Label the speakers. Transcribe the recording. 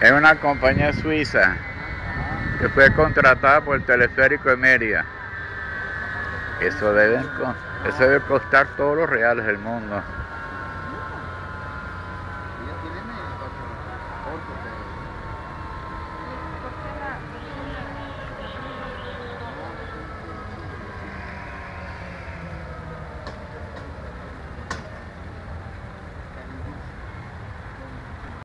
Speaker 1: Es una compañía suiza que fue contratada por el teleférico de Mérida. Eso debe, eso debe costar todos los reales del mundo.